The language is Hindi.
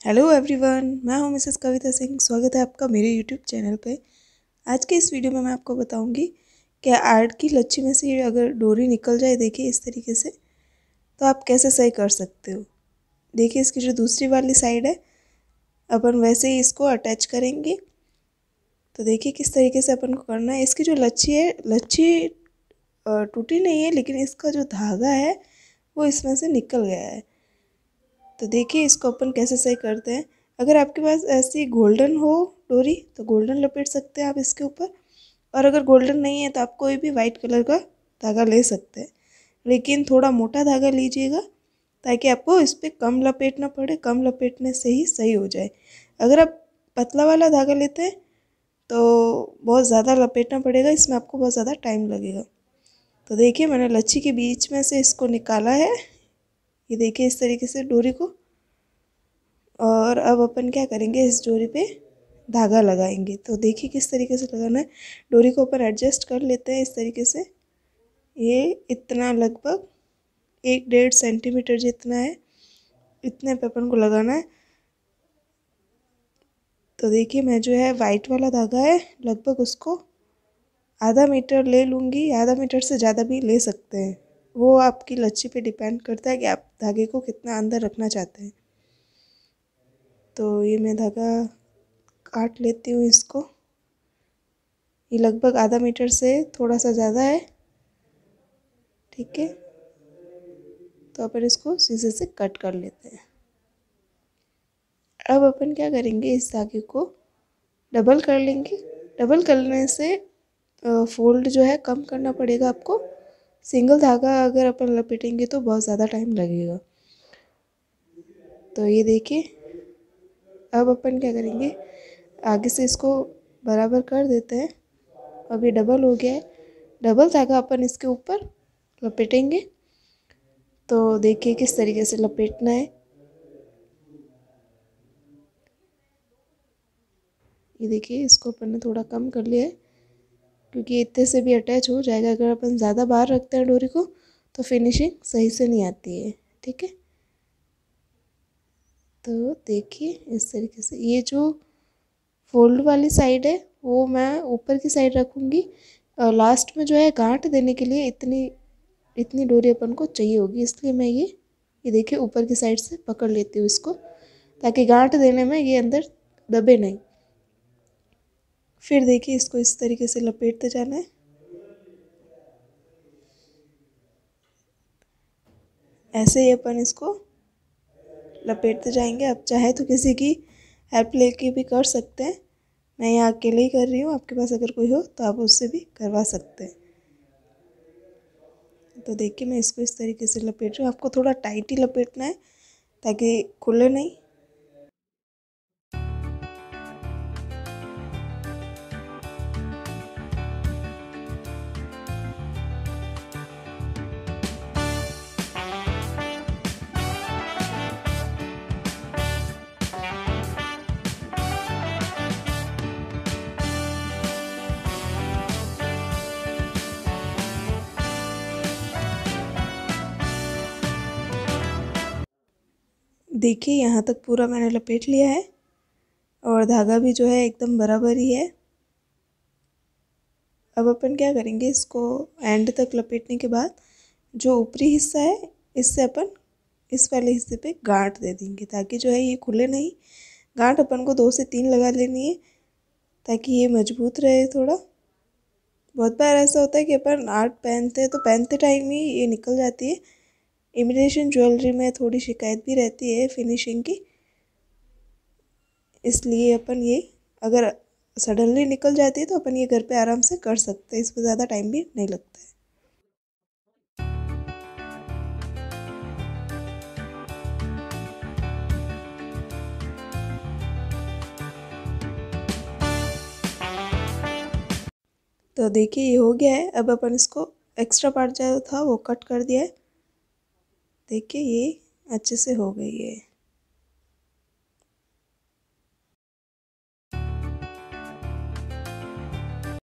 हेलो एवरीवन मैं हूँ मिसेस कविता सिंह। स्वागत है आपका मेरे यूट्यूब चैनल पे। आज के इस वीडियो में मैं आपको बताऊँगी कि आर्ट की लच्छी में से अगर डोरी निकल जाए, देखिए इस तरीके से तो आप कैसे सही कर सकते हो? देखिए इसकी जो दूसरी वाली साइड है, अपन वैसे ही इसको अटैच करेंगे। तो देखिए किस तरीके से अपन को करना है। इसकी जो लच्छी है, लच्छी टूटी नहीं है, लेकिन इसका जो धागा है, वो इसमें से निकल गया है। तो देखिए इसको अपन कैसे सही करते हैं। अगर आपके पास ऐसी गोल्डन हो डोरी तो गोल्डन लपेट सकते हैं आप इसके ऊपर। और अगर गोल्डन नहीं है तो आप कोई भी वाइट कलर का धागा ले सकते हैं। लेकिन थोड़ा मोटा धागा लीजिएगा, ताकि आपको इस पर कम लपेटना पड़े, कम लपेटने से ही सही हो जाए। अगर आप पतला वाला धागा लेते हैं तो बहुत ज़्यादा लपेटना पड़ेगा, इसमें आपको बहुत ज़्यादा टाइम लगेगा। तो देखिए, मैंने लच्छी के बीच में से इसको निकाला है। ये देखिए इस तरीके से डोरी को, और अब अपन क्या करेंगे, इस डोरी पे धागा लगाएँगे। तो देखिए किस तरीके से लगाना है। डोरी को ऊपर एडजस्ट कर लेते हैं इस तरीके से। ये इतना लगभग एक डेढ़ सेंटीमीटर जितना है, इतने पे अपन को लगाना है। तो देखिए मैं जो है वाइट वाला धागा है, लगभग उसको आधा मीटर ले लूँगी, आधा मीटर से ज़्यादा भी ले सकते हैं। वो आपकी लच्छी पे डिपेंड करता है कि आप धागे को कितना अंदर रखना चाहते हैं। तो ये मैं धागा काट लेती हूँ इसको। ये लगभग आधा मीटर से थोड़ा सा ज़्यादा है। ठीक है? तो अपन इसको सीधे से कट कर लेते हैं। अब अपन क्या करेंगे, इस धागे को डबल कर लेंगे। डबल करने से फोल्ड जो है कम करना पड़ेगा आपको। सिंगल धागा अगर अपन लपेटेंगे तो बहुत ज़्यादा टाइम लगेगा। तो ये देखिए, अब अपन क्या करेंगे? आगे से इसको बराबर कर देते हैं। अब ये डबल हो गया है। डबल धागा अपन इसके ऊपर लपेटेंगे। तो देखिए किस तरीके से लपेटना है। ये देखिए, इसको अपन ने थोड़ा कम कर लिया है। क्योंकि इतने से भी अटैच हो जाएगा। अगर अपन ज़्यादा बाहर रखते हैं डोरी को तो फिनिशिंग सही से नहीं आती है, ठीक है? तो देखिए इस तरीके से। ये जो फोल्ड वाली साइड है, वो मैं ऊपर की साइड रखूँगी। और लास्ट में जो है गांठ देने के लिए इतनी इतनी डोरी अपन को चाहिए होगी। इसलिए मैं ये ये देखिए ऊपर की साइड से पकड़ लेती हूँ इसको, ताकि गांठ देने में ये अंदर दबे नहीं। फिर देखिए इसको इस तरीके से लपेटते जाना है। ऐसे ही अपन इसको लपेटते जाएँगे। आप चाहे तो किसी की हेल्प लेके भी कर सकते हैं। मैं यहाँ अकेले ही कर रही हूँ। आपके पास अगर कोई हो तो आप उससे भी करवा सकते हैं। तो देखिए मैं इसको इस तरीके से लपेट रही हूँ। आपको थोड़ा टाइट ही लपेटना है ताकि खुले नहीं। देखिए, यहाँ तक पूरा मैंने लपेट लिया है और धागा भी जो है एकदम बराबर ही है। अब अपन क्या करेंगे, इसको एंड तक लपेटने के बाद जो ऊपरी हिस्सा है, इससे अपन इस वाले हिस्से पे गांठ दे देंगे ताकि जो है ये खुले नहीं। गांठ अपन को दो से तीन लगा लेनी है ताकि ये मज़बूत रहे थोड़ा। बहुत बार ऐसा होता है कि अपन आर्ट पहनते हैं तो पहनते टाइम ही ये निकल जाती है। इमिटेशन ज्वेलरी में थोड़ी शिकायत भी रहती है फिनिशिंग की। इसलिए अपन ये, अगर सडनली निकल जाती है तो अपन ये घर पे आराम से कर सकते हैं इसमें ज़्यादा टाइम भी नहीं लगता है। तो देखिए, ये हो गया है, अब अपन इसको एक्स्ट्रा पार्ट जो था वो कट कर दिया है। देखिए ये अच्छे से हो गई है।